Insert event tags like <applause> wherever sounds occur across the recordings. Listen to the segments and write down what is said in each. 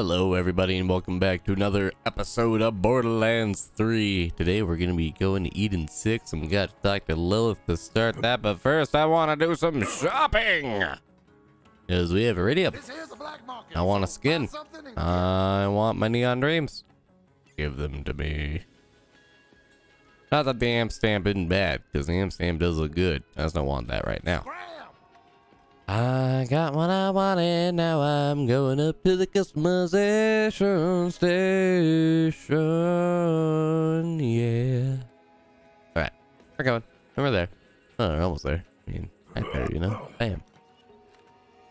Hello everybody and welcome back to another episode of Borderlands 3. Today we're going to be going to Eden 6 and we got to talk to Lilith to start that, but first I want to do some shopping! Because we have Iridium. I want a skin. I want my Neon Dreams. Give them to me. Not that the amp stamp isn't bad, because the amp stamp does look good. I just don't want that right now. I got what I wanted, now I'm going up to the customization station. Yeah. Alright, we're going. And we're there. Oh, we're almost there. I mean, I better, you know? Bam.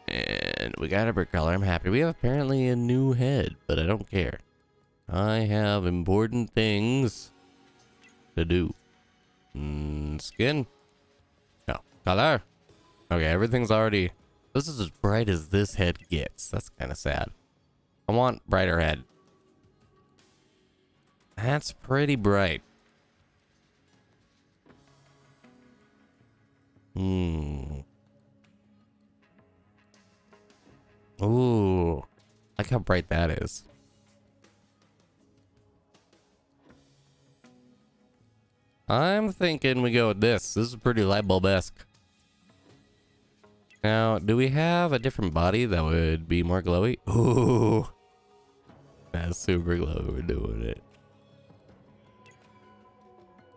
And we got a brick color. I'm happy. We have apparently a new head, but I don't care. I have important things to do. Mm, skin? No. Color? Okay, everything's already... This is as bright as this head gets. That's kind of sad. I want brighter head. That's pretty bright. Hmm. Ooh. Like how bright that is. I'm thinking we go with this. This is pretty light bulb-esque. Now, do we have a different body that would be more glowy? <laughs> Ooh. That's super glowy. We're doing it.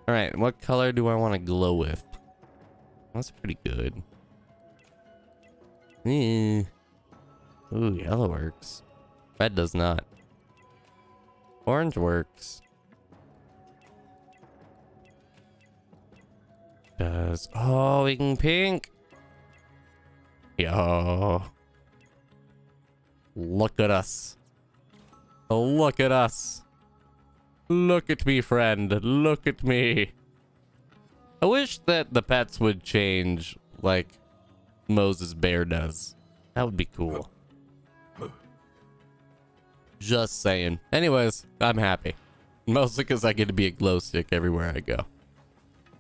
Alright, what color do I want to glow with? That's pretty good. Eh. Ooh, yellow works. Red does not. Orange works. Does. Oh, we can pink. Yo. Look at us. Look at us. Look at me, friend. Look at me. I wish that the pets would change like Moze's Bear does. That would be cool. Just saying. Anyways, I'm happy. Mostly because I get to be a glow stick everywhere I go.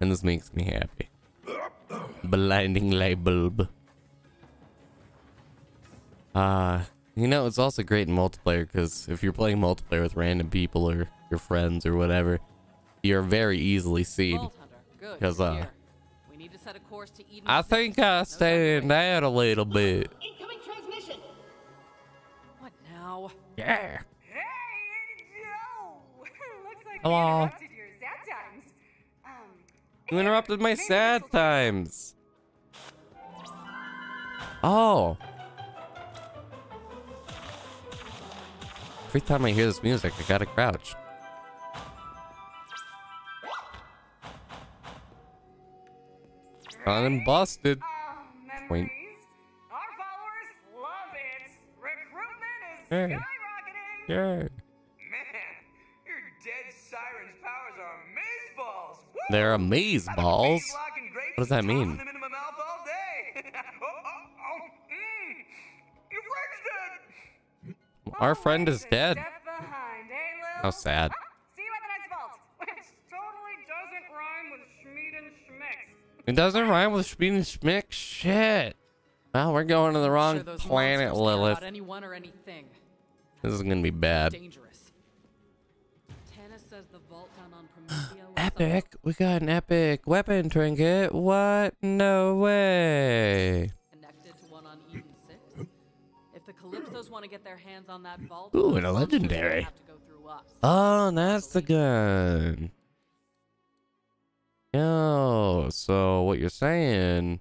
And this makes me happy. Blinding light bulb. Uh, you know, it's also great in multiplayer because if you're playing multiplayer with random people or your friends or whatever, you're very easily seen. Because, uh, I think I stand out a little bit. Incoming transmission. What now? Yeah. Hey, yo! <laughs> Looks like Hello. you interrupted your sad times. Um, You interrupted my sad times. Oh. Every time I hear this music, I gotta crouch. I'm busted. Oh. Point. Our followers love it. Recruitment is Hey. skyrocketing. Yeah. Man, your dead siren's powers are amazeballs. They're amaze balls. big locking grapes What does that mean? them into my mouth all day. oh, oh, oh, mm. Your friend's dead. Our friend is dead. Behind, eh, How sad. See you at the next vault, <laughs> which totally doesn't rhyme with Schmied and Schmicks. It doesn't rhyme with Schmeen and Schmick. Shit. Well, we're going to the wrong Sure planet, Lilith. Anyone or anything. This is gonna be bad. Says the vault down on <gasps> Epic. We got an epic weapon trinket. What? No way. Calypsos want to get their hands on that vault, Ooh, and a legendary. Have to go through us. Oh, that's the gun. Yo, so what you're saying?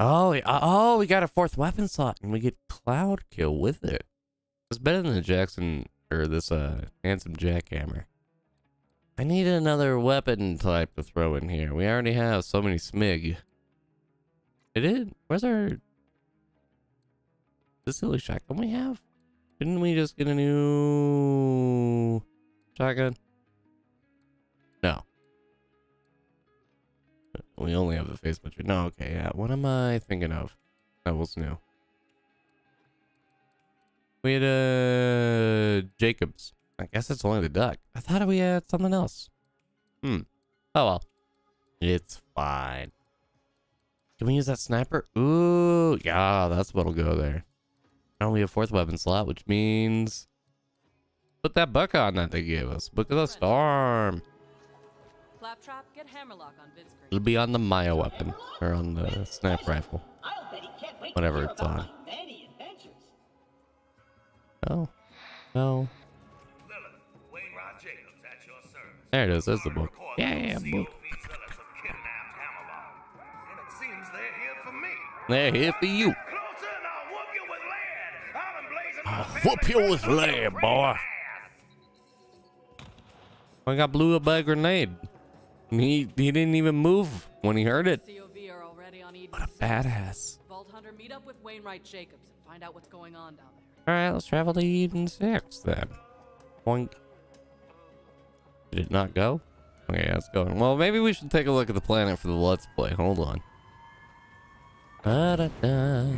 Oh, we- uh, oh, we got a fourth weapon slot, and we get cloud kill with it. It's better than the Jackson or this uh handsome jackhammer. I need another weapon type to throw in here. We already have so many smig. It is. Where's our silly shotgun we have? Didn't we just get a new shotgun? No. We only have the face butcher. No, okay, yeah. What am I thinking of? That was new. We had uh Jacobs. I guess it's only the duck. I thought we had something else. Hmm. Oh well. It's fine. Can we use that sniper? Ooh, yeah, that's what'll go there. I only have fourth weapon slot, which means put that book on that they gave us. Book of the Storm. Claptrap, get Hammerlock on vid screen. It'll be on the Maya weapon or on the sniper rifle. I'll bet he can't wait Whatever it's on. many adventures. Oh, no. Lilith, Wainwright Jacobs at your service. There it is. There's the book. Yeah, those yeah, COV book. zealots have kidnapped Hammerlock. And it seems they're here for me. They're here for you. I'll whoop you with lead. I'm emblazing I'll whoop you with crest boy. ass. I got blew up by a grenade. He he didn't even move when he heard it. COV are already on Eden What a badass. Vault Hunter, meet up with Wainwright Jacobs and find out what's going on down there. All right, let's travel to Eden Six then. Boink. Did it not go? Okay, yeah, it's going. Well, maybe we should take a look at the planet for the Let's Play. Hold on. Da-da-da.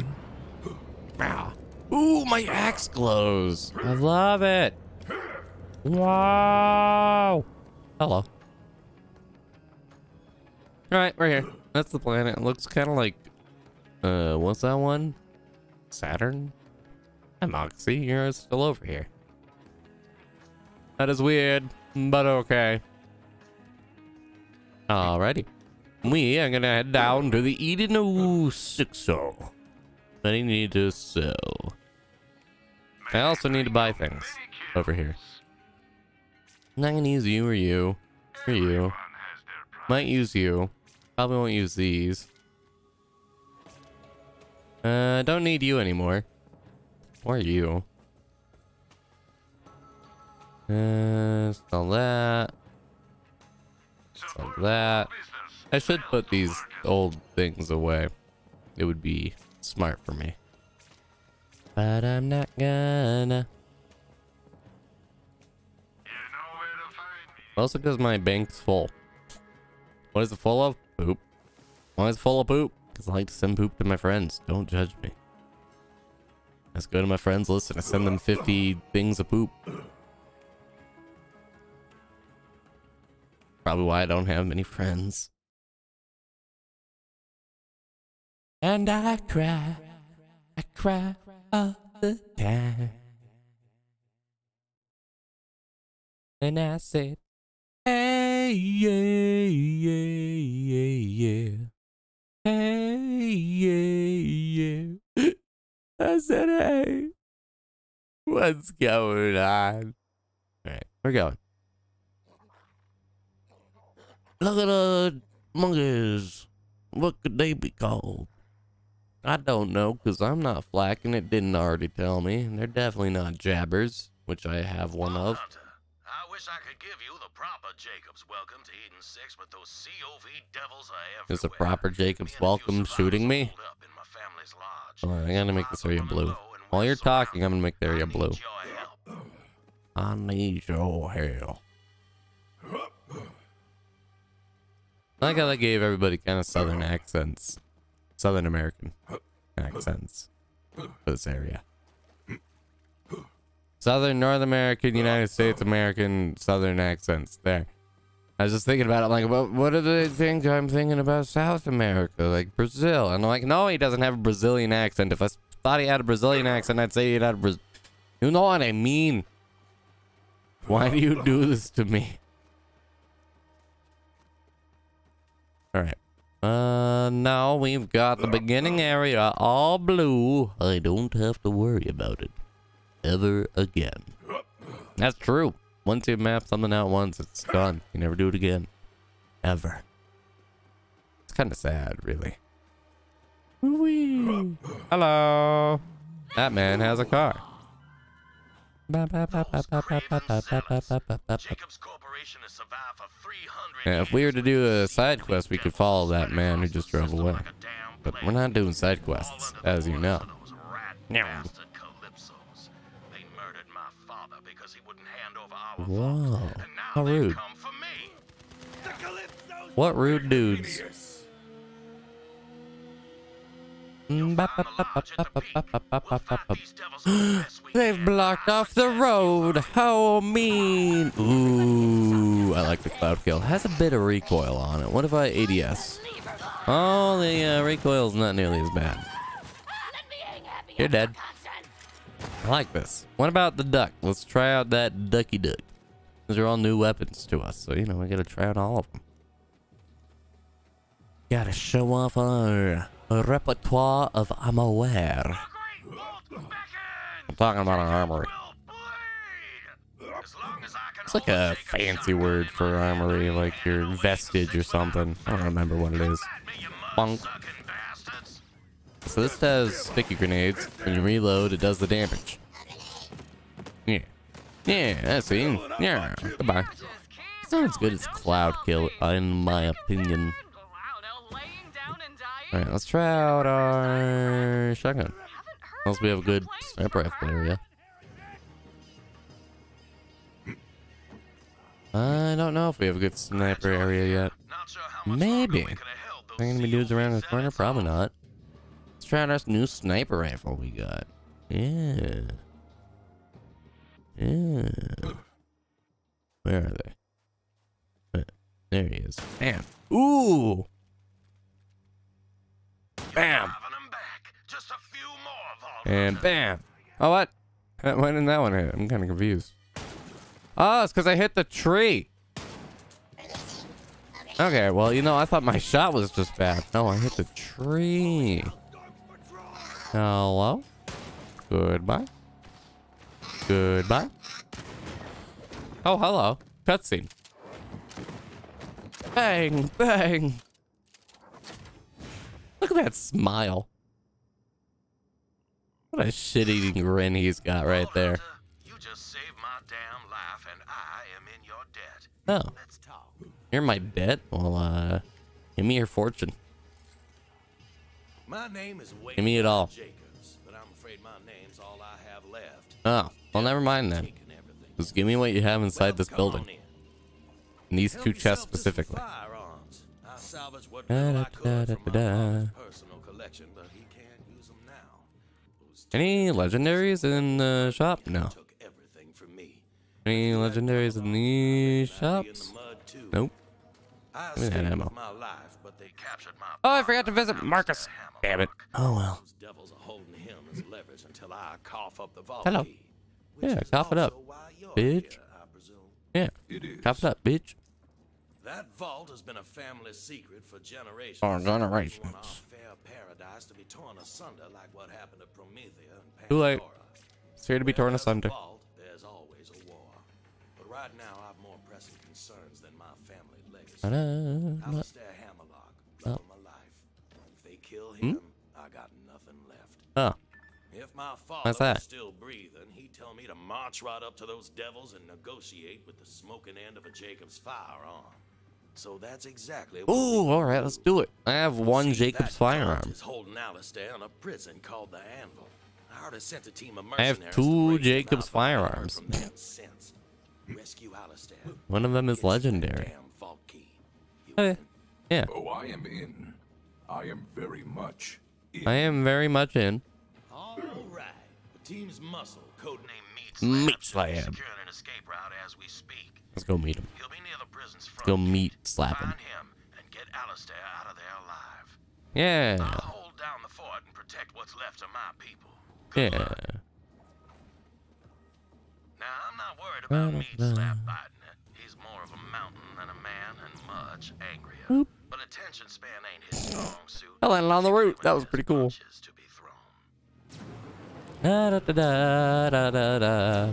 Ah. Ooh, my axe glows. I love it. Wow. Hello. All right, we're here. That's the planet. It looks kind of like, uh, what's that one? Saturn? Hi, Moxxi. You're still over here. That is weird, but okay. Alrighty. We are gonna head down to the Eden O Sixo. I need to sell. I also need to buy things over here. Not gonna use you or you. Or you. Might use you. Probably won't use these. Uh, don't need you anymore. Or you. Uh, sell that. Sell that. I should put these old things away. It would be smart for me. But I'm not gonna. Also because my bank's full. What is it full of? Poop. Why is it full of poop? Because I like to send poop to my friends. Don't judge me. Let's go to my friends list and I send them 50 things of poop. Probably why I don't have many friends. And I cry, I cry all the time. And I said, hey, yeah, yeah, yeah, yeah. Hey, yeah, yeah. <gasps> I said, hey, what's going on? All right, we're going. Look at the monkeys. What could they be called? I don't know, because I'm not FL4K and it didn't already tell me. And they're definitely not jabbers, which I have one of. Hunter, I wish I could give you the proper Jacob's welcome to Eden 6, but those COV devils are everywhere. Is a proper Jacob's Me and a few welcome shooting me? holed up in my family's lodge. Alright, I gotta make this area blue. While you're talking, I'm gonna make the area blue. I need your help. I need your help. I like how they gave everybody kind of southern accents. Southern American accents for this area. Southern, North American, United States American, Southern accents. There. I was just thinking about it. I'm like, well, what do they think I'm thinking about South America? Like Brazil. And I'm like, no, he doesn't have a Brazilian accent. If I thought he had a Brazilian accent, I'd say he had a You know what I mean? Why do you do this to me? Alright. Uh, now we've got the beginning area all blue. I don't have to worry about it. Ever again. That's true. Once you map something out once, it's done. You never do it again. Ever. It's kind of sad, really. Whee. Hello. That man has a car. Jacob's Corporation has survived for 300 Yeah, if we were to do a side quest, we could follow that man who just drove away. But we're not doing side quests, as you know. Meow. They murdered my father because he wouldn't hand over our Whoa, vault. And now how rude. come for me. The Calypso's What rude dudes. They've blocked off the road. How mean. Ooh, I like the cloud kill. Has a bit of recoil on it. What if I ADS? Oh, the uh, recoil's not nearly as bad. You're dead. I like this. What about the duck? Let's try out that ducky duck. These are all new weapons to us, so you know we gotta try out all of them. Gotta show off our repertoire of I'm aware. I'm talking about an armory. It's like a fancy word for armory, like your vestige or something. I don't remember what it is. Bonk. So this has sticky grenades. When you reload, it does the damage. Yeah. Yeah, that's it. Yeah. Goodbye. It's not as good as Cloud Kill, in my opinion. Alright, let's try out our shotgun. Unless we have a good sniper rifle area. I don't know if we have a good sniper area yet. Maybe. Are there gonna be dudes around the corner? Probably not. Let's try out our new sniper rifle we got. Yeah. Yeah. Where are they? There he is. Bam. Ooh. Bam. Just a few more, Vault. And bam. Oh, what? Uh, Why didn't that one hit? I'm kind of confused. Oh, it's because I hit the tree. Okay, well, you know, I thought my shot was just bad. No, I hit the tree. Hello? Goodbye. Goodbye. Oh, hello. Cutscene. Bang, bang. Look at that smile. What a shit-eating grin he's got right there. You just saved my damn life, and I am in your debt. Oh, Let's talk. you're my debt? Well, uh, give me your fortune. My name is Wade Give me it all. Jacobs, but I'm afraid my name's all I have left. Oh, well, never mind then. Just give me what you have inside Well, this building. in. And these Help two chests to some specifically. Firearms. I salvaged what Da, little da, I da, could da, from da, my da. personal collection, but he can't use them now. Any legendaries in the shop? No. took everything from me. Any legendaries in these I'd be in shops? the mud, too. Nope. I Give me that ammo. my life, but they captured my Oh, I forgot to visit Marcus. Damn it. Oh, well. Those devils are holding him as leverage until I cough up the vault Hello. Yeah, cough it up, also why you're bitch. here, Yeah. It is. Cough it up, bitch. That vault has been a family secret for generations. For We want our generations. fair paradise to be torn asunder like what happened to Promethea and Too late. It's here to be torn Where there's a asunder. vault, there's always a war. But right now, I've more pressing concerns than my family legacy. Alistair Hammerlock, love of my life. If they kill Hmm? I got nothing left. Oh, If my father was still breathing, he'd tell me to march right up to those devils and negotiate with the smoking end of a Jacob's firearm. So that's exactly what Ooh, all right, let's do it. I have one See, Jacob's firearm. is holding Alistair in a prison called the Anvil. I already sent a team of I have two to break him Jacob's out, but I haven't heard firearms. from them since. Rescue Alistair. <laughs> One of them is Get us that legendary. damn vault key. You Okay. Yeah, Oh, I am in. I am very much in. I am very much in. All right. The team's muscle, codename Meat Meat Slab, Slab. securing an escape route as we speak. Let's go meet him. He'll be near the prison's front. Go meat slap him. Him and get Alistair out of there alive. Yeah, I'll hold down the fort and protect what's left of my people. Good yeah. Now, I'm not worried about Meat Slab biting it. He's more of a mountain than a man and much angrier. Boop. But attention span ain't his strong suit. I landed on the root. That was pretty cool. punches to be thrown. Da, da, da, da, da, da.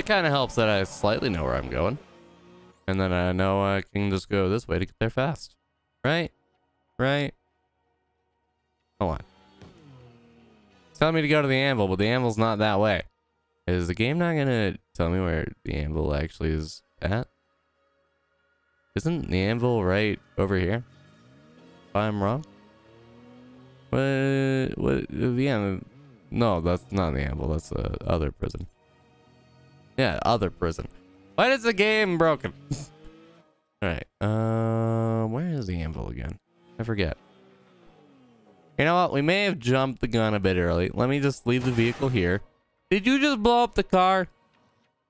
It kind of helps that I slightly know where I'm going. And then I know uh, I can just go this way to get there fast. Right? Right? Hold on. It's telling me to go to the anvil, but the anvil's not that way. Is the game not gonna tell me where the anvil actually is at? Isn't the anvil right over here? If I'm wrong? What? What? The anvil? No, that's not the anvil. That's the other prison. Yeah, other prison. Why is the game broken? <laughs> All right. Uh, where is the anvil again? I forget. You know what? We may have jumped the gun a bit early. Let me just leave the vehicle here. Did you just blow up the car?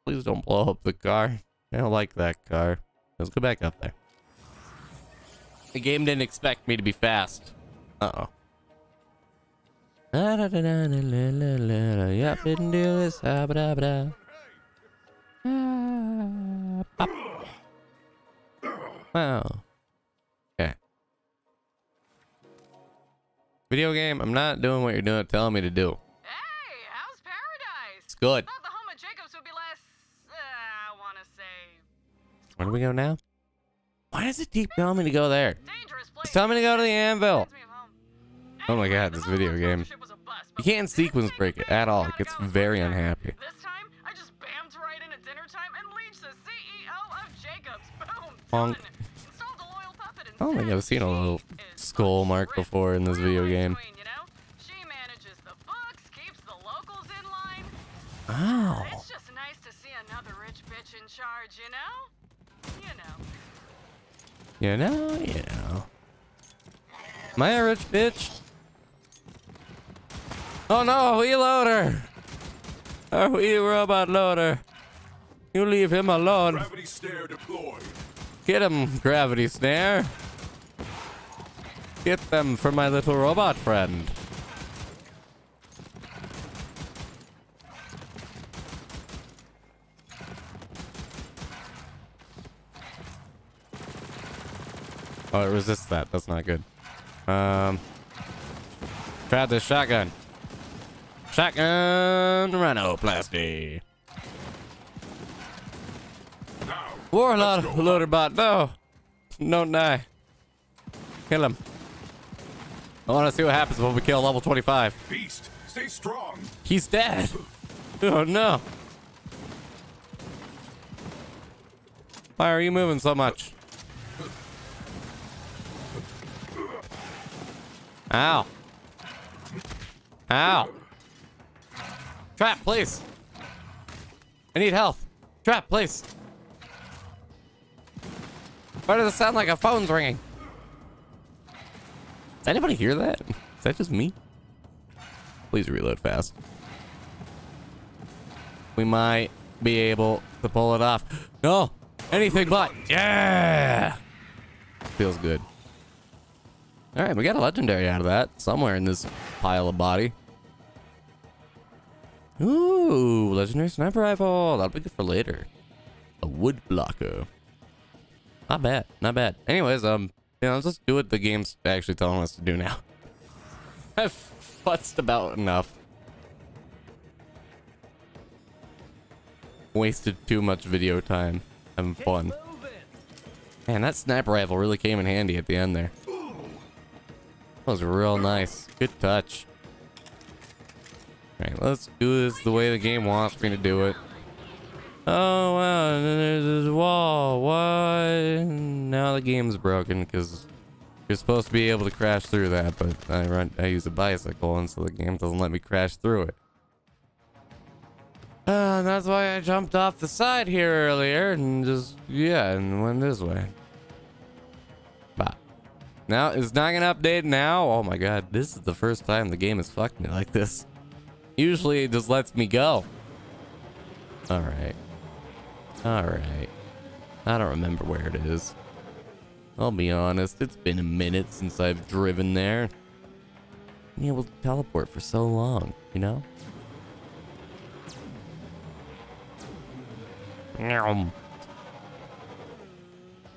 Please don't blow up the car. I don't like that car. Let's go back up there. The game didn't expect me to be fast. Uh-oh. Yep, didn't do this. Ah, ba, da, ba, da. Pop. Wow. Okay. Video game, I'm not doing what you're doing, telling me to do. Hey, how's paradise? It's good. Thought the home of Jacobs would be less. Uh, I want to say. Where do we go now? Why does it keep telling me to go there? It's telling me to go to the anvil. Reminds me of home. Oh my god, this video game. partnership was a bust, You can't sequence break it at all. It gets very unhappy. Boom. Bonk. Done. Installed a loyal puppet I don't think. I've seen a little skull mark before in this video game. queen, you know? She manages the books, keeps the locals in line. Oh. It's just nice to see another rich bitch in charge, you know? You know. You know, you know. Am I a rich bitch? Oh no, we loader! A wee robot loader. You leave him alone. Gravity snare deployed. Get him, gravity snare. Get them for my little robot friend. Oh, it resists that. That's not good. Um, try this shotgun. Shotgun rhinoplasty. Now, Warlord, let's go. loader no. Don't die. Kill him. I want to see what happens when we kill level 25. Beast, stay strong. He's dead. <laughs> Oh no. Why are you moving so much? Ow. Ow. Trap, please. I need health. Trap, please. Why does it sound like a phone's ringing? Does anybody hear that? <laughs> Is that just me? Please reload fast. We might be able to pull it off. No! Anything but! Yeah! Feels good. Alright, we got a legendary out of that. Somewhere in this pile of body. Ooh, legendary sniper rifle. That'll be good for later. A wood blocker. Not bad. Not bad. Anyways, um, you know, let's just do what the game's actually telling us to do now. <laughs> I've futzed about enough. Wasted too much video time having fun. Man, that sniper rifle really came in handy at the end there. That was real nice. Good touch. Alright, let's do this the way the game wants me to do it. Oh wow, and then there's this wall. Why? Now the game's broken because you're supposed to be able to crash through that, but I run I use a bicycle and so the game doesn't let me crash through it. Uh, and that's why I jumped off the side here earlier and just yeah, and went this way. But now it's not gonna update now. Oh my god, this is the first time the game has fucked me like this. Usually it just lets me go. Alright. Alright. I don't remember where it is. I'll be honest, it's been a minute since I've driven there. Been able to teleport for so long, you know?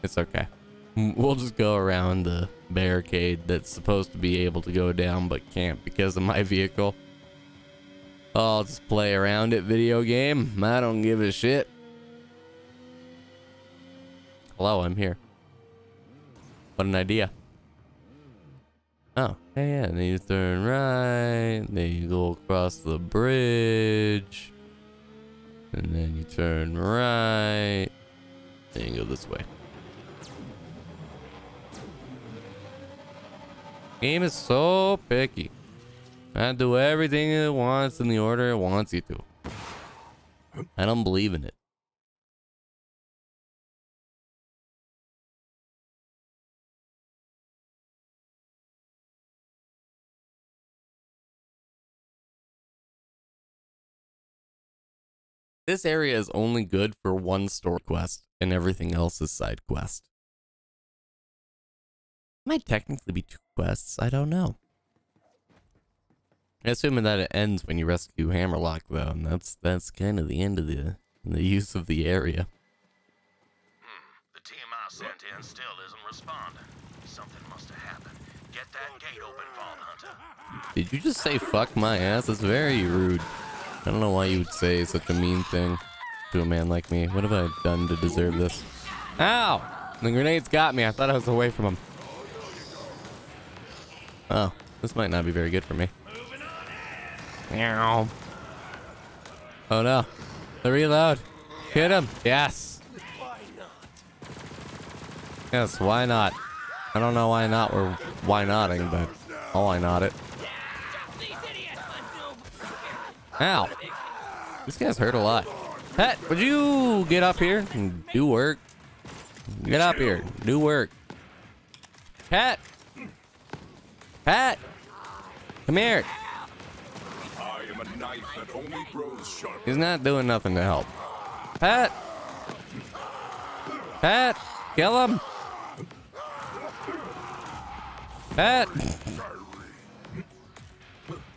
It's okay. We'll just go around the barricade that's supposed to be able to go down but can't because of my vehicle. I'll just play around it video game. I don't give a shit. Hello, I'm here. What an idea. Oh, yeah, yeah. Then you turn right. Then you go across the bridge. And then you turn right. Then you go this way. Game is so picky. I do everything it wants in the order it wants you to. I don't believe in it. This area is only good for one store quest, and everything else is side quest. Might technically be two quests. I don't know. Assuming that it ends when you rescue Hammerlock, though, and that's that's kind of the end of the the use of the area. Hmm, the team I sent in still isn't responding. Something must have happened. Get that gate open, Vault Hunter. Did you just say fuck my ass? That's very rude. I don't know why you would say such a mean thing to a man like me. What have I done to deserve this? Ow! The grenades got me. I thought I was away from them. Oh, this might not be very good for me. Meow. Oh no. The reload. Hit him. Yes. Yes, why not? I don't know why not or why notting, but I'll why not it. Ow. This guy's hurt a lot. Pat, would you get up here and do work? Get up here. Do work. Pat. Pat. Come here. He's not doing nothing to help. Pat. Pat. Kill him. Pat.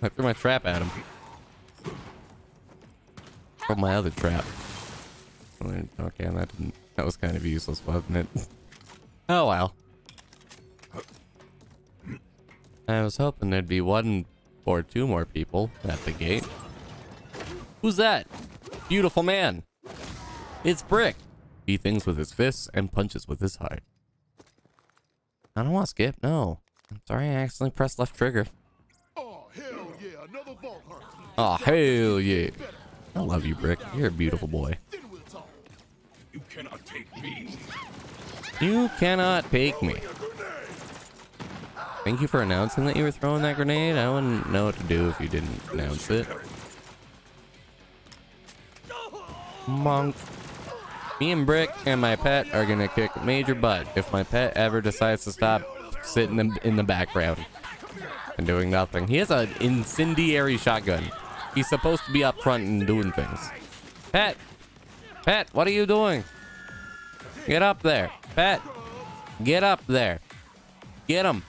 I threw my trap at him. From my other trap. Okay, that didn't. That was kind of useless, wasn't it? <laughs> Oh well. I was hoping there'd be one or two more people at the gate. Who's that? Beautiful man. It's Brick. He things with his fists and punches with his heart. I don't want to skip. No. I'm sorry I accidentally pressed left trigger. Oh, hell yeah, another vault hunter. Oh, hell yeah. I love you, Brick. You're a beautiful boy. You cannot take me. You cannot take me. Thank you for announcing that you were throwing that grenade. I wouldn't know what to do if you didn't announce it. Monk. Me and Brick and my pet are gonna kick major butt if my pet ever decides to stop sitting in, in the background and doing nothing. He has an incendiary shotgun. He's supposed to be up front and doing things. Pet! Pet, what are you doing? Get up there. Pet! Get up there. Get him.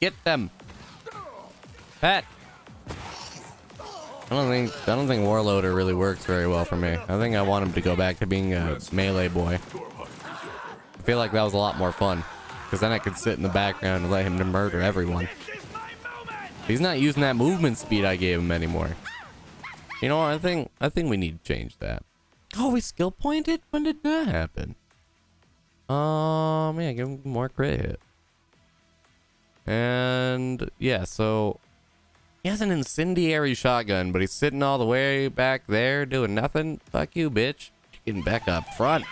Get them. Pet! I don't think I don't think Warloader really works very well for me. I think I want him to go back to being a melee boy. I feel like that was a lot more fun. Because then I could sit in the background and let him murder everyone. He's not using that movement speed I gave him anymore. You know, what I think I think we need to change that. Oh, we skill pointed? When did that happen? Um, yeah, give him more crit hit. And yeah, so he has an incendiary shotgun, but he's sitting all the way back there doing nothing. Fuck you, bitch. Getting back up front.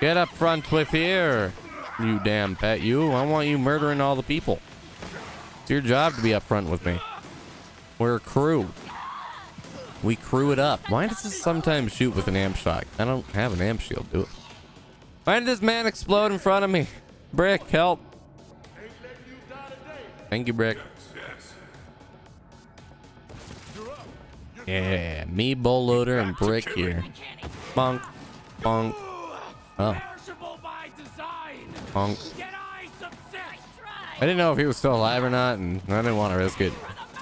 Get up front with here, you damn pet. You, I want you murdering all the people. It's your job to be up front with me. We're a crew. We crew it up. Why does this sometimes shoot with an amp shot? I don't have an amp shield, do it. Why did this man explode in front of me? Brick, help. Thank you, Brick. Yeah, me, Bull Loader, and Brick here. Bonk. Bonk. Oh. Bonk. I didn't know if he was still alive or not, and I didn't want to risk it.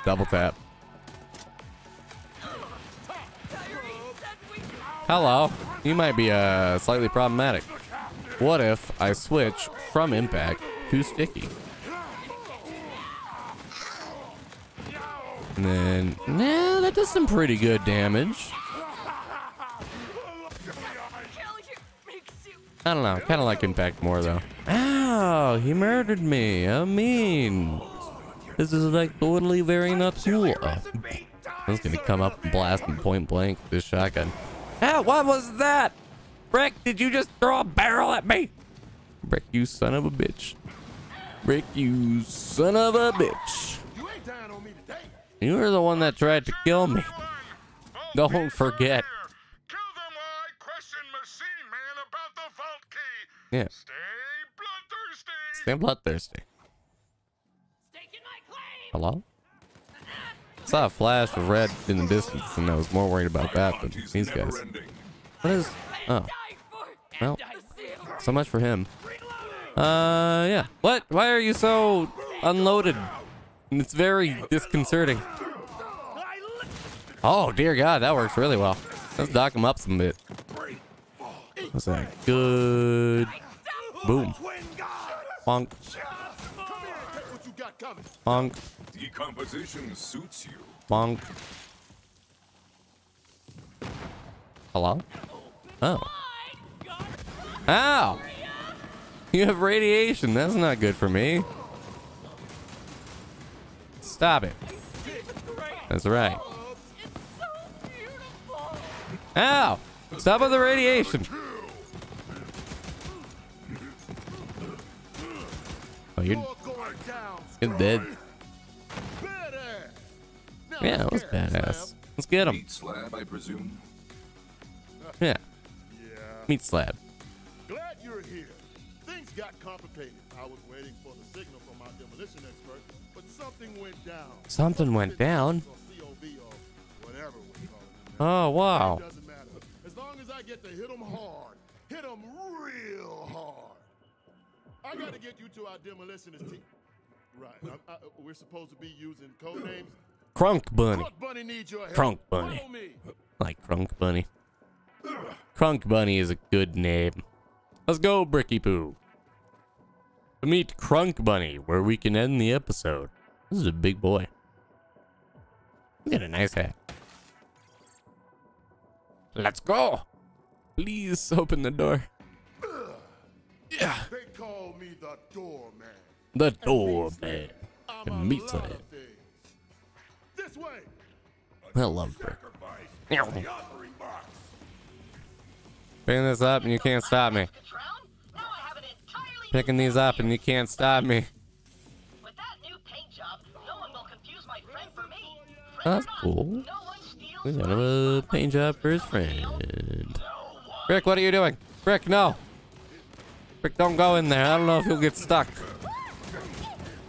Double tap. Hello. You might be uh, slightly problematic. What if I switch from impact to sticky? And then, nah, that does some pretty good damage. I don't know. Kind of like impact more though. Ow! He murdered me. I mean, this is like totally very not cool. Oh, I was gonna come up and blast him point blank with this shotgun. Ah, what was that? Brick, did you just throw a barrel at me? Brick, you son of a bitch. Brick, you son of a bitch. You ain't dying on me today. You were the one that tried to kill me. Don't forget. Kill them while I question Machine Man about the vault key. Yeah, Stay bloodthirsty. Hello? Saw a flash of red in the distance, and I was more worried about that than these guys. What is? Oh, well, So much for him. Uh, yeah. What? Why are you so unloaded? It's very disconcerting. Oh, dear God, that works really well. Let's dock him up some bit. What's that? Good. Boom. Bonk. Bonk. Decomposition suits you. Bonk. Hello? Oh. Ow! You have radiation. That's not good for me. Stop it. That's right. Ow! Stop with the radiation. Oh, you're, you're dead. Yeah, that was badass. Let's get him. Meat slab, I presume. Yeah. Meat slab. Glad you're here. Things got complicated. I was waiting for the signal from our demolition expert, but something went down. Something went down. Or COV or whatever we're calling it. Oh, wow. It doesn't matter. As long as I get to hit them hard, hit them real hard. I gotta get you to our demolitionist team. Right. I, we're supposed to be using code names. Crunk Bunny. Crunk Bunny needs your help. Crunk Bunny. Like Crunk Bunny. Crunk Bunny is a good name. Let's go, Bricky Poo. Meet Crunk Bunny, where we can end the episode. This is a big boy. He's got a nice hat. Let's go. Please open the door. Yeah. They call me the doorman. The door man. I'm And meat lot slab. of things. This way. I love Brick. Picking this up and you can't stop me. Drown? Now I have an entirely Picking these up and you can't stop me. With that new paint job, no one will confuse my friend for me. That's Friend or not, cool. No one steals We got a paint job for his friend. Brick, what are you doing? Brick, no. Don't go in there. I don't know if you'll get stuck.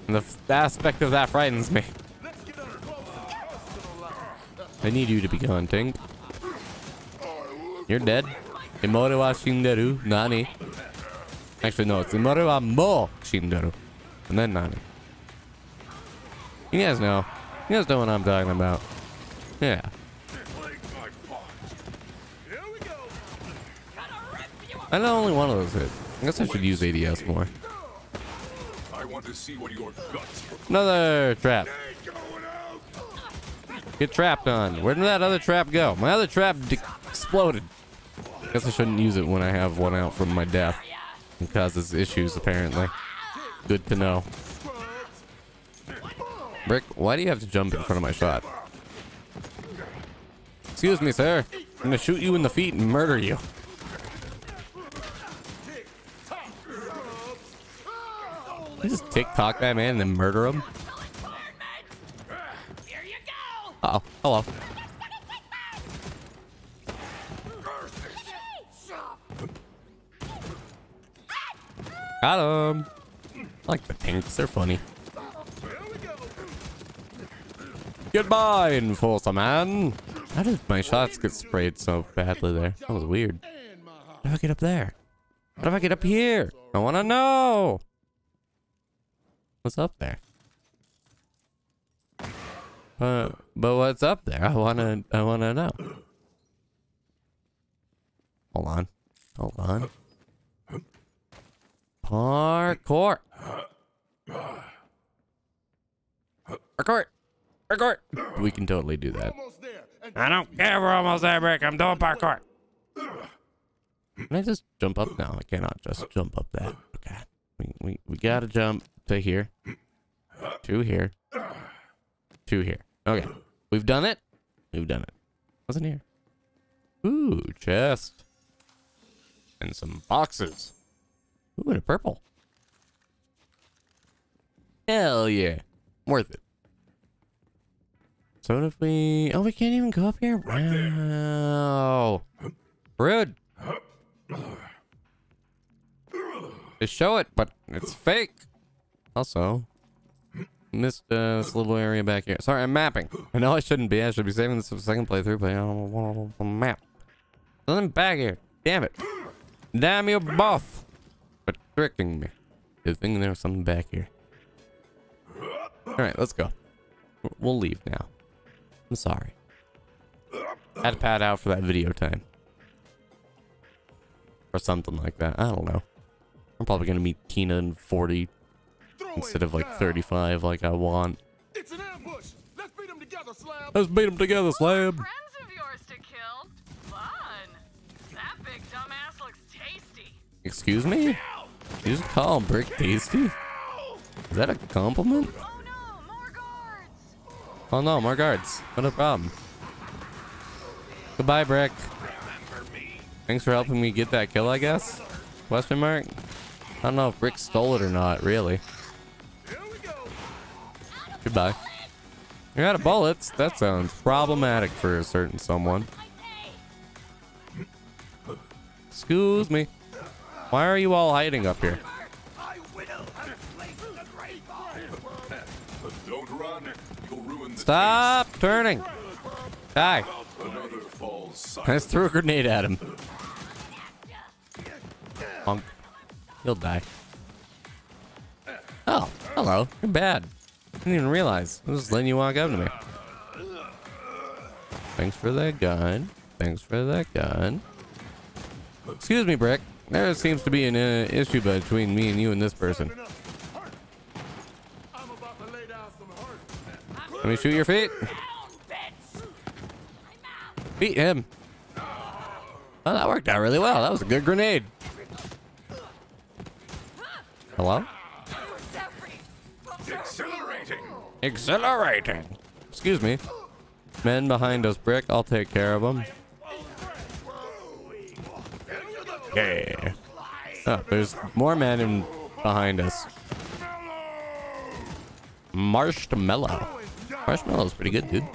And the aspect of that frightens me. I need you to be gone, Tink. You're dead. Imoru wa shinderu. Nani? Actually, no, it's Imoru wa mo shinderu. And then Nani. You guys know. You guys know what I'm talking about. Yeah. I know only one of those hit. I guess I should use ADS more. I want to see what your guts Another trap. Get trapped on. Where did that other trap go? My other trap de- exploded. Guess I shouldn't use it when I have one out from my death. It causes issues, apparently. Good to know. Brick, why do you have to jump in front of my shot? Excuse me, sir. I'm gonna shoot you in the feet and murder you. Just tick-tock that man and then murder him? Uh oh. Hello. Got him. I like the pinks. They're funny. Goodbye, Enforcer Man. How did my shots get sprayed so badly there? That was weird. How do I get up there? How do I get up here? I want to know. What's up there? Uh, but what's up there? I wanna, I wanna know. Hold on, hold on. Parkour. Parkour. Parkour. We can totally do that. Almost there. And I don't care. We're almost there, Brick. I'm doing parkour. Can I just jump up? now? I cannot just jump up that. Okay. We, we, we gotta jump to here. To here. To here. Okay. We've done it. We've done it. Wasn't here. Ooh, chest. And some boxes. Ooh, and a purple. Hell yeah. Worth it. So what if we... Oh, we can't even go up here? Wow. Rude. They show it, but it's fake. Also, missed uh, this little area back here. Sorry, I'm mapping. I know I shouldn't be. I should be saving this for the second playthrough, but I don't want to map. Nothing back here. Damn it. Damn you both. tricking me. Good thing there was something back here. Alright, let's go. We'll leave now. I'm sorry. Had to pad out for that video time. Or something like that. I don't know. I'm probably gonna meet Tina in 40 Throw instead of like 35 like I want. It's an ambush. Let's beat them together, Slab. Let's beat them together, Slab. Friends of yours to kill. Fun. That big dumbass looks tasty. Excuse me? You just call him Brick Tasty? Is that a compliment? Oh no, more guards. Oh no, more guards. Not a problem. Goodbye, Brick. Thanks for helping me get that kill, I guess? Question mark? I don't know if Brick stole it or not, really. Goodbye. You're out of bullets? That sounds problematic for a certain someone. Excuse me. Why are you all hiding up here? Stop turning! Die! I just threw a grenade at him. He'll die. Oh, hello. You're bad. Didn't even realize. I was just letting you walk up to me. Thanks for that gun. Thanks for that gun. Excuse me, Brick. There seems to be an uh, issue between me and you and this person. Let me shoot your feet. Beat him. Oh, that worked out really well. That was a good grenade. Hello? Accelerating. Accelerating. Excuse me. Men behind us, Brick. I'll take care of them. Yeah. Oh, there's more men in behind us. Marshmallow. Marshmallow's pretty good, dude.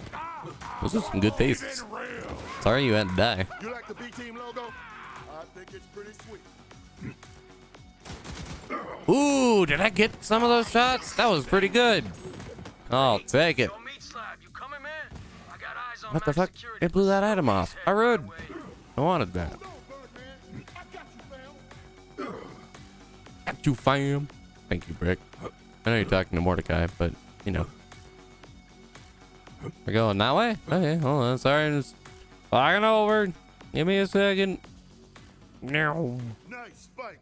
Those are some good tastes. Sorry you had to die. You like the B team logo? I think it's pretty sweet. Ooh, did I get some of those shots? That was pretty good. I'll take it. Yo, meat slab, you coming, man? I got eyes on What the fuck? It blew that item off. I rode. I wanted that. No, Birdman. I got you, fam. Thank you, Brick. I know you're talking to Mordecai, but, you know. We're going that way? Okay, hold on. Sorry, I'm just flying over. Give me a second. No. Nice fight.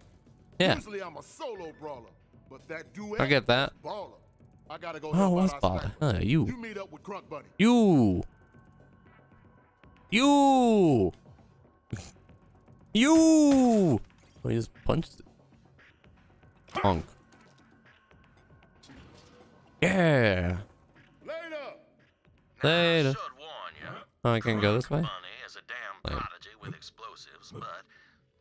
Yeah. Usually I'm a solo brawler, but that duet I get that. baller. I gotta go Oh, help what's out our. Uh, you. You meet up with Crunk Buddy. You. You. <laughs> You. Oh, he just punched it. Punk. Yeah. Later. Later. Should warn you. Oh, I can go this way? Bunny is a damn Lame. prodigy with explosives, but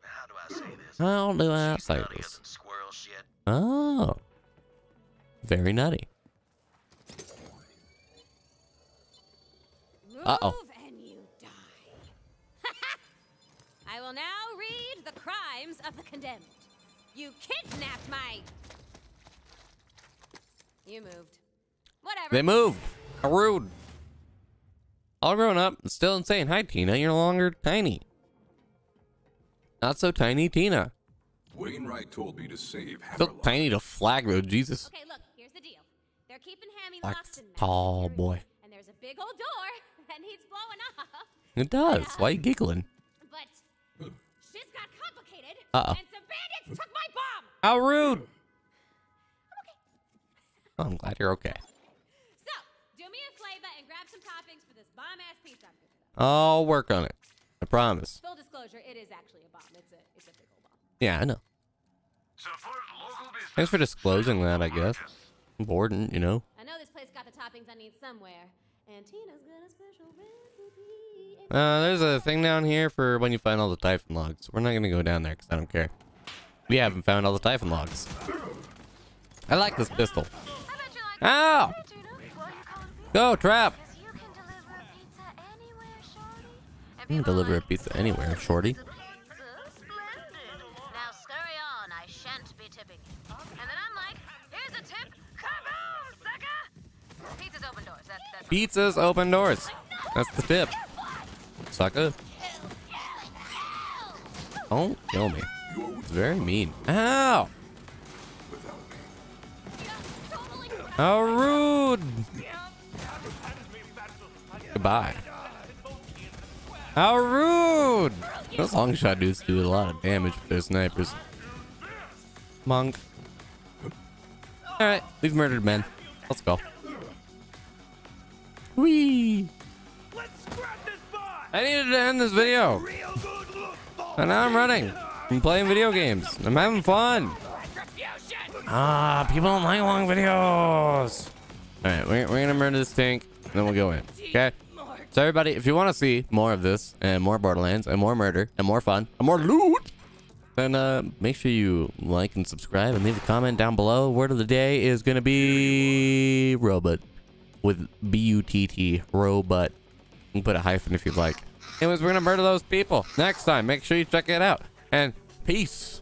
how do I say this? How do I say this? squirrel. Oh. Very nutty. Uh-oh. And you die. <laughs> I will now read the crimes of the condemned. You kidnapped my. You moved. Whatever. They moved. How rude. All grown up and still insane. Hi, Tina. You're no longer tiny. Not so tiny, Tina. Wainwright told me to save Still Hammerlock. tiny to flag road. Jesus. Okay, look, here's the deal. They're keeping Hammy locked in tall boy. And there's a big old door <laughs> that needs blowing up. It does. Why are you giggling? But shit's got complicated. Uh-oh. And some bandits took my bomb. How rude. Oh, I'm glad you're okay. So, do me a flavor and grab some toppings for this bomb ass pizza I'm cooking up. I'll work on it. I promise. Full disclosure, it is actually a bomb. It's a it's a big old bomb. Yeah, I know. Thanks for disclosing that, I guess. Important, you know. I know this place got the toppings I need somewhere, and Tina's got a special recipe. Uh, there's a thing down here for when you find all the Typhon logs. We're not gonna go down there because I don't care. We haven't found all the Typhon logs. I like this pistol. I bet you like Ow! it, Tina. What are you calling pizza? Go, trap! 'Cause you can deliver a pizza anywhere, shorty. Pizzas open doors. That's the tip. Sucker. Don't kill me. It's very mean. Ow! How rude! Goodbye. How rude! Those long shot dudes do a lot of damage with their snipers. Monk. Alright, we've murdered men. Let's go. Whee! I needed to end this video. And now I'm running. I'm playing video games. I'm having fun. Ah, people don't like long videos. All right, we're, we're gonna murder this tank, and then we'll go in. Okay. So everybody, if you want to see more of this and more Borderlands and more murder and more fun and more loot, then uh, make sure you like and subscribe and leave a comment down below. Word of the day is gonna be robot with B-U-T-T robot. You can put a hyphen if you'd like. Anyways, we're gonna murder those people next time. Make sure you check it out. And peace.